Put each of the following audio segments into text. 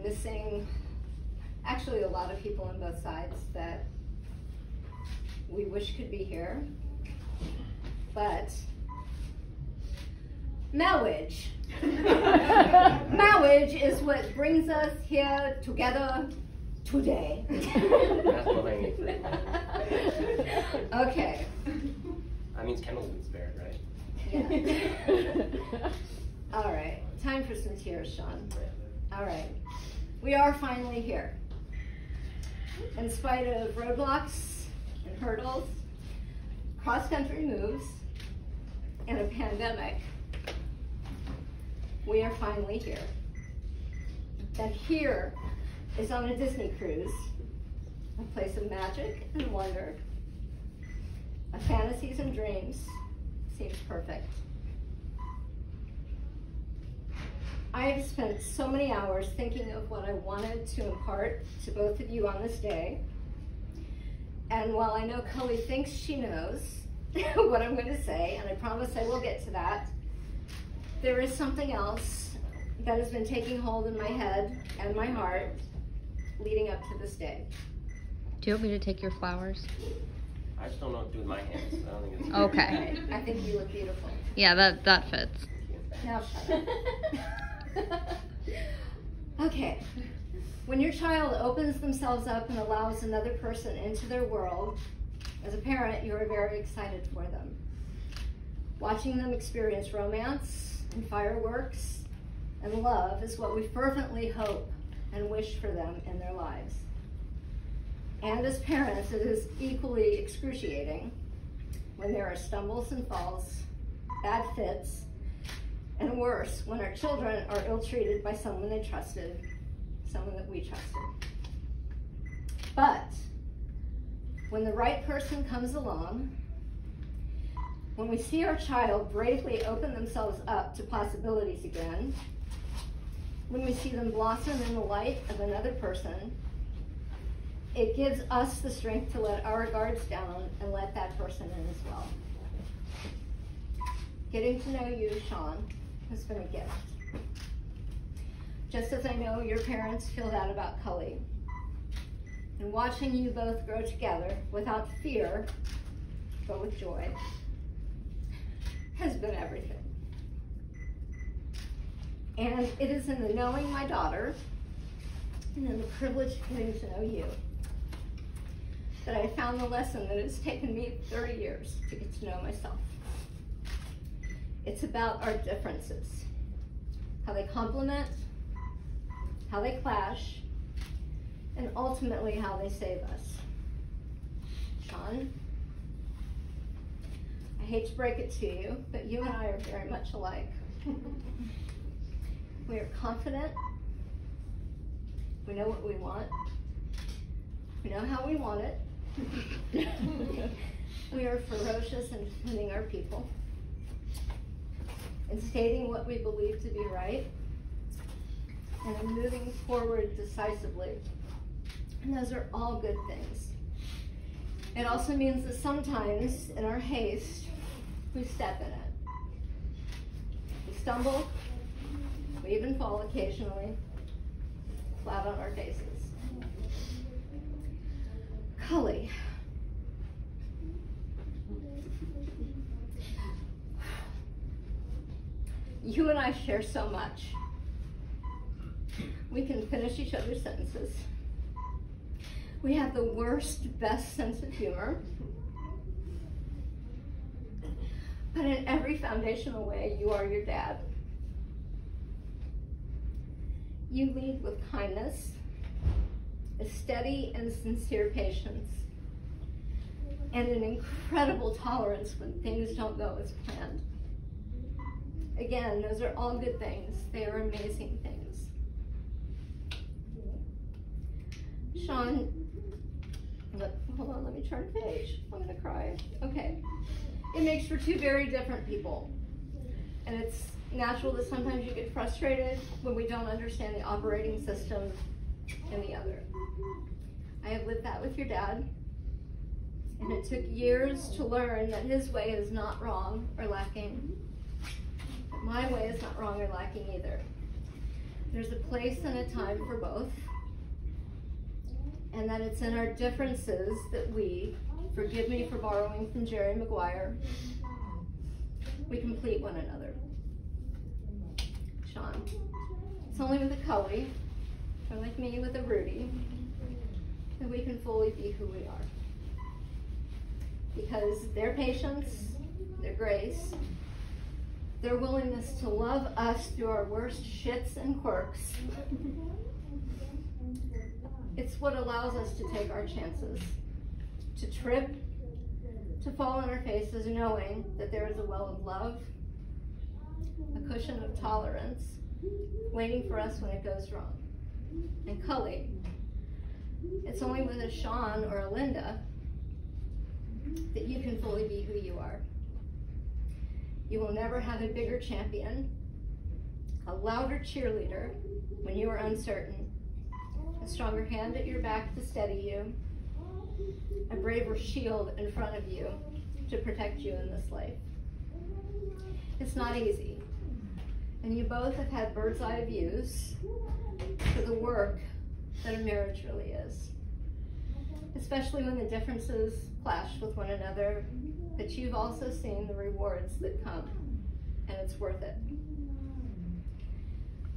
We know we're missing actually a lot of people on both sides that we wish could be here. But marriage. marriage is what brings us here together today. okay. That means Kendall's been spared, right? Yeah. All right. Time for some tears, Sean. All right. We are finally here. In spite of roadblocks and hurdles, cross-country moves, and a pandemic, we are finally here. And here is on a Disney cruise, a place of magic and wonder, of fantasies and dreams, seems perfect. I have spent so many hours thinking of what I wanted to impart to both of you on this day. And while I know Culley thinks she knows what I'm going to say, and I promise I will get to that, there is something else that has been taking hold in my head and my heart leading up to this day. Do you want me to take your flowers? I just don't know what to do with my hands. I don't think it's Okay. I think you look beautiful. Yeah, that that fits. Now shut up. okay. When your child opens themselves up and allows another person into their world, as a parent, you are very excited for them. Watching them experience romance and fireworks and love is what we fervently hope and wish for them in their lives. And as parents, it is equally excruciating when there are stumbles and falls, bad fits, and worse, when our children are ill-treated by someone they trusted, someone that we trusted. But when the right person comes along, when we see our child bravely open themselves up to possibilities again, when we see them blossom in the light of another person, it gives us the strength to let our guards down and let that person in as well. Getting to know you, Sean, has been a gift. Just as I know your parents feel that about Culley. And watching you both grow together without fear, but with joy, has been everything. And it is in the knowing my daughter and in the privilege of getting to know you that I found the lesson that it's taken me 30 years to get to know myself. It's about our differences, how they complement, how they clash, and ultimately how they save us. Sean, I hate to break it to you, but you and I are very much alike. we are confident. We know what we want. We know how we want it. we are ferocious in defending our people, in stating what we believe to be right, and moving forward decisively. And those are all good things. It also means that sometimes, in our haste, we step in it. We stumble, we even fall occasionally, flat on our faces. Culley. You and I share so much. We can finish each other's sentences. We have the worst, best sense of humor. But in every foundational way, you are your dad. You lead with kindness, a steady and sincere patience, and an incredible tolerance when things don't go as planned. Again, those are all good things. They are amazing things. Sean, let, hold on, let me turn page. I'm gonna cry. Okay. It makes for two very different people. And it's natural that sometimes you get frustrated when we don't understand the operating system in the other. I have lived that with your dad. And it took years to learn that his way is not wrong or lacking. My way is not wrong or lacking either. there's a place and a time for both, and that it's in our differences that we, forgive me for borrowing from Jerry Maguire, we complete one another. Sean, it's only with a Culley, or like me with a Rudy, that we can fully be who we are. Because their patience, their grace, their willingness to love us through our worst shits and quirks. It's what allows us to take our chances, to trip, to fall on our faces, knowing that there is a well of love, a cushion of tolerance, waiting for us when it goes wrong. And Culley, it's only with a Sean or a Linda that you can fully be who you are. You will never have a bigger champion, a louder cheerleader when you are uncertain, a stronger hand at your back to steady you, a braver shield in front of you to protect you in this life. It's not easy, and you both have had bird's eye views to the work that a marriage really is, especially when the differences clash with one another but you've also seen the rewards that come, and it's worth it.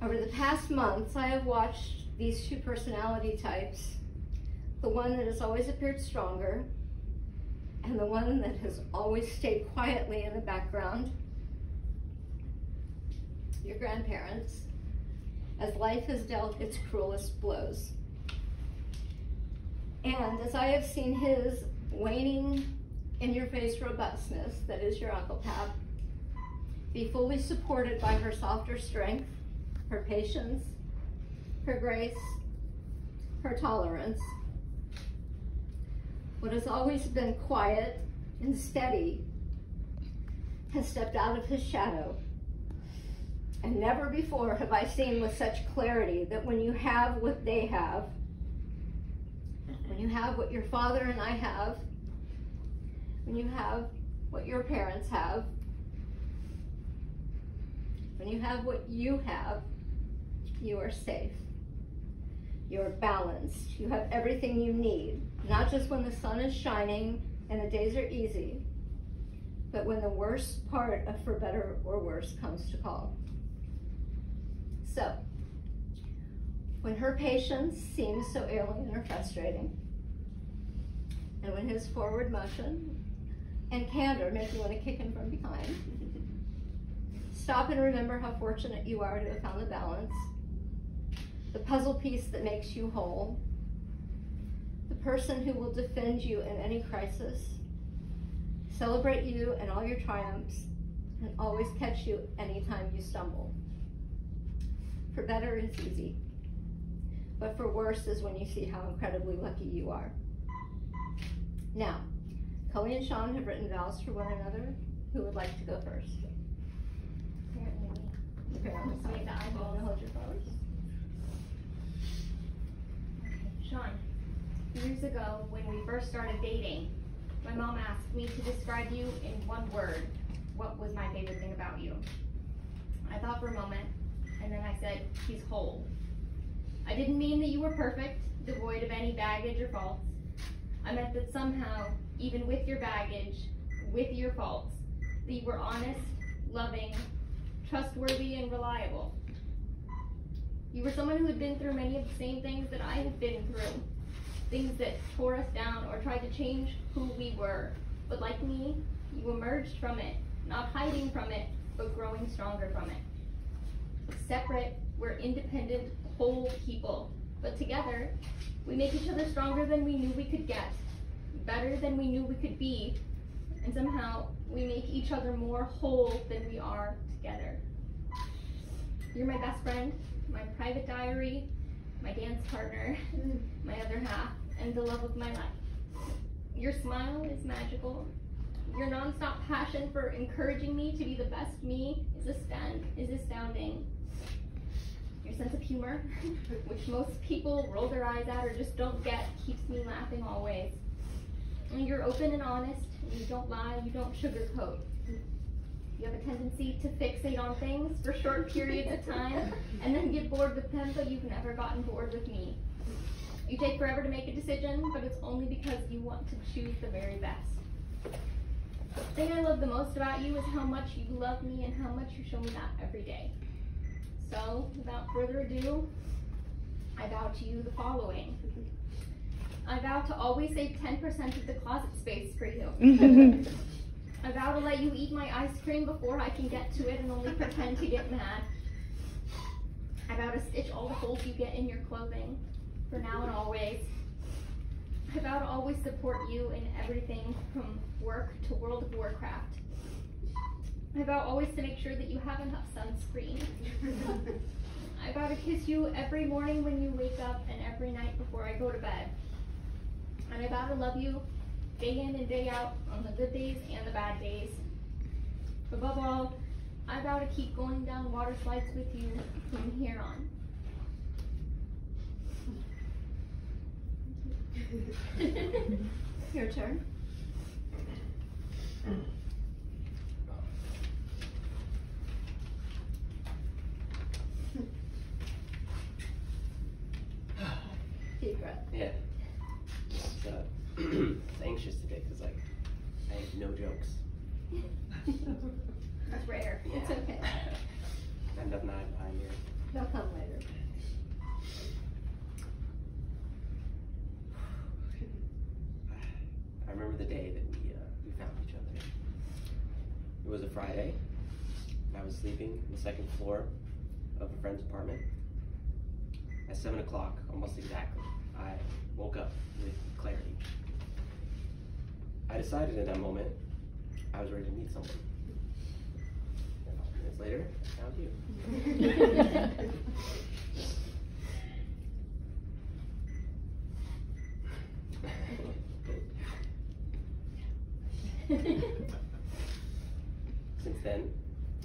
Over the past months, I have watched these two personality types, the one that has always appeared stronger, and the one that has always stayed quietly in the background, your grandparents, as life has dealt its cruelest blows. And as I have seen his waning in your face robustness, that is your Uncle Pap. Be fully supported by her softer strength, her patience, her grace, her tolerance. What has always been quiet and steady has stepped out of his shadow. And never before have I seen with such clarity that when you have what they have, when you have what your father and I have, when you have what your parents have, when you have what you have, you are safe. You're balanced. You have everything you need, not just when the sun is shining and the days are easy, but when the worst part of for better or worse comes to call. So, when her patience seems so alien or frustrating, and when his forward motion and candor make you want to kick him from behind. Stop and remember how fortunate you are to have found the balance, the puzzle piece that makes you whole, the person who will defend you in any crisis, celebrate you and all your triumphs, and always catch you anytime you stumble. For better is easy, but for worse is when you see how incredibly lucky you are. Now, Culley and Sean have written vows for one another. Who would like to go first? Apparently me. Apparently, Just make the Sean. Wanna Hold your flowers. Sean, years ago when we first started dating, my mom asked me to describe you in one word. What was my favorite thing about you? I thought for a moment, and then I said, she's whole. I didn't mean that you were perfect, devoid of any baggage or faults. I meant that somehow, even with your baggage, with your faults, that you were honest, loving, trustworthy, and reliable. You were someone who had been through many of the same things that I had been through. Things that tore us down or tried to change who we were. But like me, you emerged from it, not hiding from it, but growing stronger from it. Separate, we're independent, whole people. But together, we make each other stronger than we knew we could get, better than we knew we could be, and somehow we make each other more whole than we are together. You're my best friend, my private diary, my dance partner, mm. my other half, and the love of my life. Your smile is magical. Your nonstop passion for encouraging me to be the best me is astound is astounding. Your sense of humor, which most people roll their eyes at or just don't get, keeps me laughing always. And you're open and honest, and you don't lie, you don't sugarcoat. You have a tendency to fixate on things for short periods of time and then get bored with them, but you've never gotten bored with me. You take forever to make a decision, but it's only because you want to choose the very best. The thing I love the most about you is how much you love me and how much you show me that every day. So, without further ado, I vow to you the following. I vow to always save 10% of the closet space for you. I vow to let you eat my ice cream before I can get to it and only pretend to get mad. I vow to stitch all the holes you get in your clothing, for now and always. I vow to always support you in everything from work to World of Warcraft. I vow always to make sure that you have enough sunscreen. I vow to kiss you every morning when you wake up and every night before I go to bed. And I vow to love you day in and day out on the good days and the bad days. Above all, I vow to keep going down water slides with you from here on. Your turn. Deep breath. Yeah. It's, uh, it's anxious today because like I have no jokes. That's rare. It's okay. I have nothing to hide behind here. They'll come later. I remember the day that we uh, we found each other. It was a Friday. I was sleeping on the second floor of a friend's apartment. At seven o'clock, almost exactly, I woke up with clarity. I decided in that moment I was ready to meet someone. And five minutes later, I found you. Since then,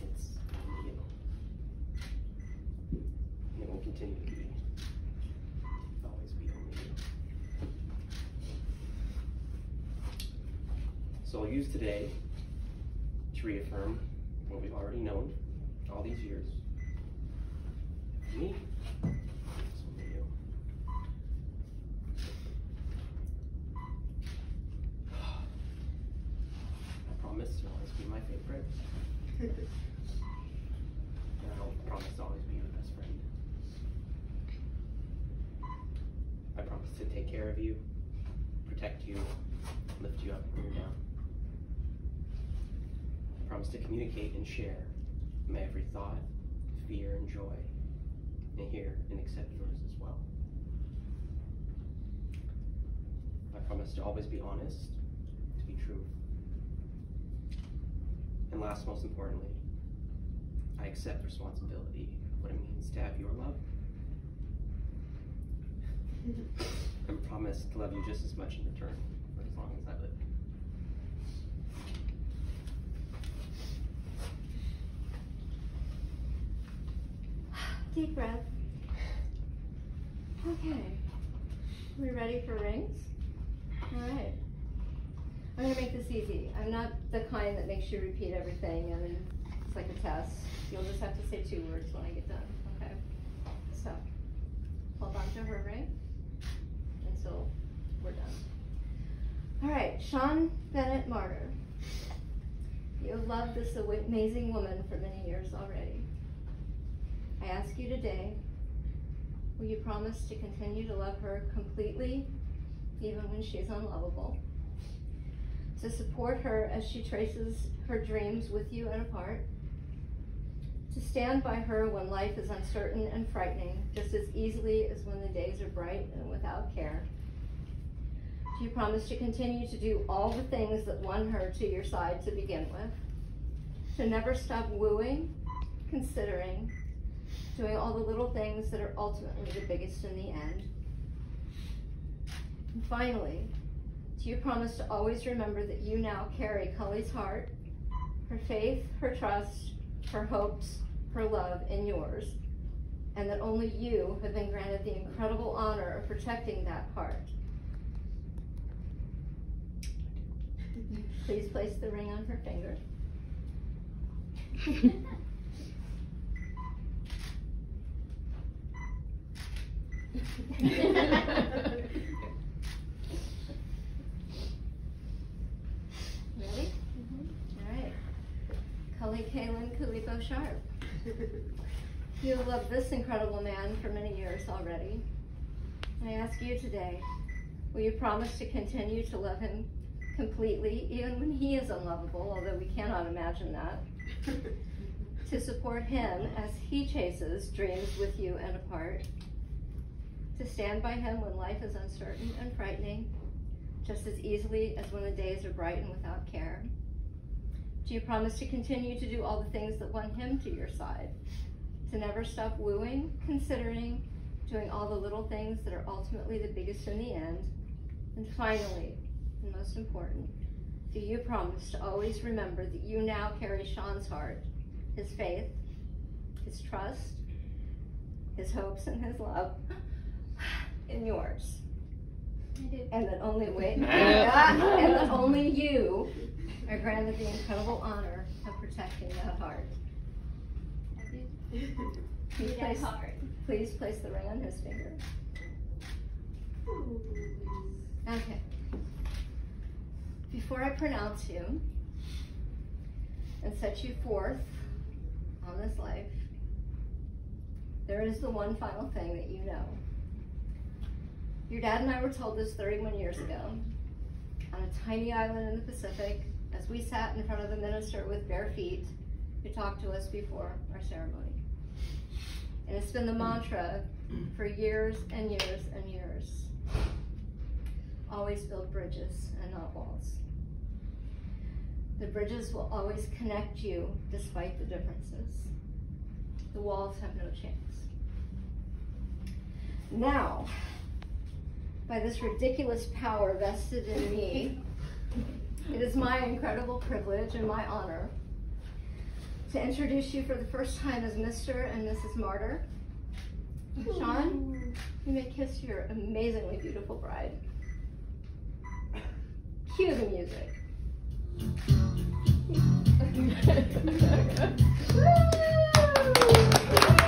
it's only you. And it will continue to be. Always be only you. So I'll use today to reaffirm what we've already known all these years. Me. I promise you'll always be my favorite. And I'll promise to always be your best friend. I promise to take care of you, protect you, lift you up when you're down. I promise to communicate and share my every thought, fear, and joy, and hear and accept yours as well. I promise to always be honest, to be true. And last, most importantly, I accept responsibility of what it means to have your love. and promise to love you just as much in return for as long as I live. Deep breath. Okay. We ready for rings? All right. I'm gonna make this easy. I'm not the kind that makes you repeat everything and it's like a test. You'll just have to say two words when I get done, okay? So, hold on to her ring until we're done. All right, Sean Bennett Martyr. You have loved this amazing woman for many years already. I ask you today, will you promise to continue to love her completely, even when she's unlovable? To support her as she traces her dreams with you and apart? To stand by her when life is uncertain and frightening, just as easily as when the days are bright and without care? Do you promise to continue to do all the things that won her to your side to begin with? To never stop wooing, considering, doing all the little things that are ultimately the biggest in the end. And finally, do you promise to always remember that you now carry Culley's heart, her faith, her trust, her hopes, her love in yours, and that only you have been granted the incredible honor of protecting that heart? Please place the ring on her finger. Ready? Mm-hmm. All right. Culley Kalen Kalipo Sharp. You have loved this incredible man for many years already. I ask you today, will you promise to continue to love him completely, even when he is unlovable, although we cannot imagine that? to support him as he chases dreams with you and apart? To stand by him when life is uncertain and frightening, just as easily as when the days are bright and without care? Do you promise to continue to do all the things that won him to your side? To never stop wooing, considering, doing all the little things that are ultimately the biggest in the end? And finally, and most important, do you promise to always remember that you now carry Sean's heart, his faith, his trust, his hopes, and his love in yours? And that only wait, and that only you are granted the incredible honor of protecting that heart. Please place, please place the ring on his finger. Okay. Before I pronounce you and set you forth on this life, there is the one final thing that you know. Your dad and I were told this 31 years ago on a tiny island in the Pacific as we sat in front of the minister with bare feet who talked to us before our ceremony. And it's been the mantra for years and years and years. Always build bridges and not walls. The bridges will always connect you despite the differences. The walls have no chance. Now, by this ridiculous power vested in me, it is my incredible privilege and my honor to introduce you for the first time as Mr. and Mrs. Martyr. Sean, you may kiss your amazingly beautiful bride. Cue the music. Woo!